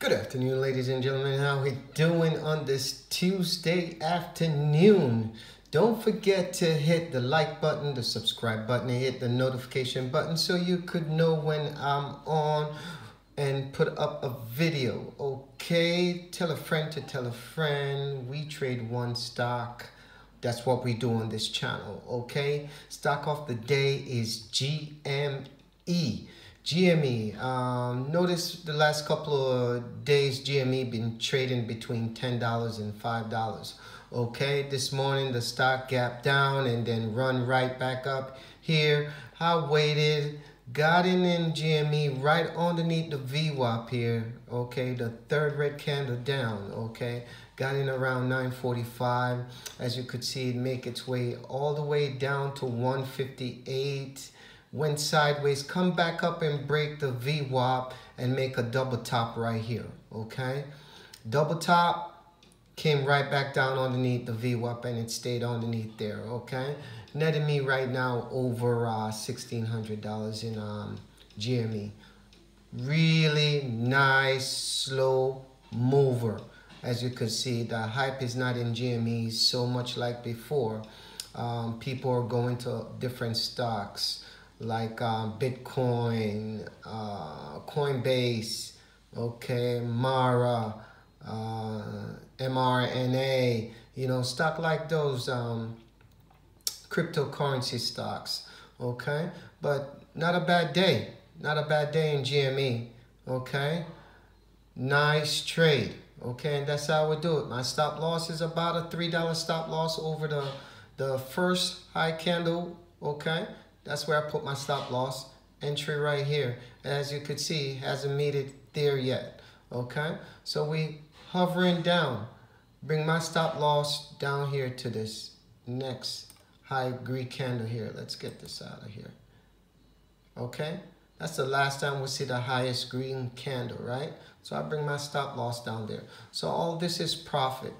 Good afternoon, ladies and gentlemen. How we doing on this Tuesday afternoon? Don't forget to hit the like button, the subscribe button, and hit the notification button so you could know when I'm on and put up a video. Okay, tell a friend to tell a friend. We trade one stock. That's what we do on this channel. Okay, stock of the day is GME. GME. Um, notice the last couple of days GME been trading between $10 and $5. Okay, this morning the stock gap down and then run right back up here. I waited, got in in GME right underneath the VWAP here. Okay, the third red candle down. Okay, got in around 945. As you could see, it make its way all the way down to 158 went sideways, come back up and break the VWAP and make a double top right here, okay? Double top, came right back down underneath the VWAP and it stayed underneath there, okay? Netting me right now over uh, $1,600 in um, GME. Really nice, slow mover. As you can see, the hype is not in GME so much like before. Um, people are going to different stocks like um, Bitcoin, uh, Coinbase, okay, Mara, uh, mRNA, you know, stock like those um, cryptocurrency stocks, okay? But not a bad day, not a bad day in GME, okay? Nice trade, okay? And that's how we do it. My stop loss is about a $3 stop loss over the, the first high candle, okay? That's where I put my stop loss entry right here. As you could see, hasn't made it there yet. Okay, so we hovering down. Bring my stop loss down here to this next high green candle here. Let's get this out of here. Okay, that's the last time we see the highest green candle, right? So I bring my stop loss down there. So all this is profit.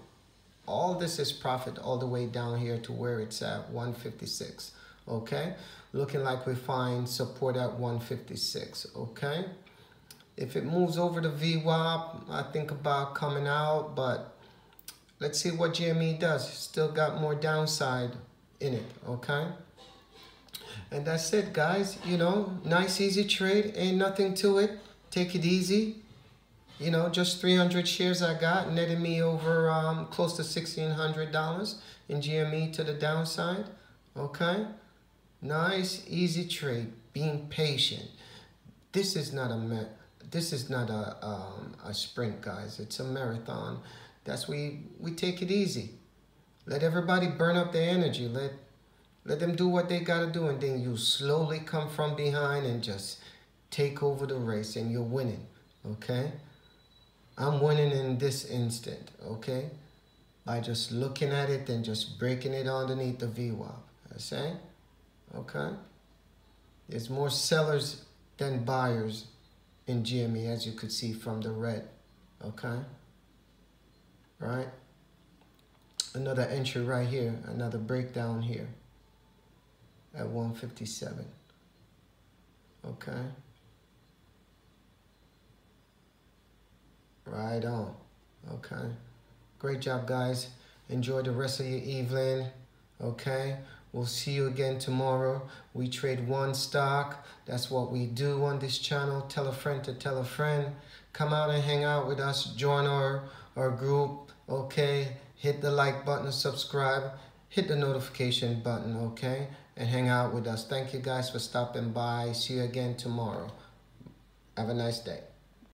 All this is profit all the way down here to where it's at 156 okay? Looking like we find support at 156, okay? If it moves over to VWAP, I think about coming out, but let's see what GME does. Still got more downside in it, okay? And that's it, guys. You know, nice, easy trade. Ain't nothing to it. Take it easy. You know, just 300 shares I got, netted me over um, close to $1,600 in GME to the downside, okay? Nice, easy trade. Being patient. This is not a this is not a um, a sprint, guys. It's a marathon. That's we we take it easy. Let everybody burn up their energy. Let let them do what they gotta do, and then you slowly come from behind and just take over the race, and you're winning. Okay. I'm winning in this instant. Okay. By just looking at it and just breaking it underneath the VWAP. I say. Okay? There's more sellers than buyers in GME, as you could see from the red. Okay? Right? Another entry right here, another breakdown here at 157. Okay? Right on. Okay? Great job, guys. Enjoy the rest of your evening. Okay? We'll see you again tomorrow. We trade one stock. That's what we do on this channel. Tell a friend to tell a friend. Come out and hang out with us. Join our, our group. Okay. Hit the like button, subscribe. Hit the notification button. Okay. And hang out with us. Thank you guys for stopping by. See you again tomorrow. Have a nice day.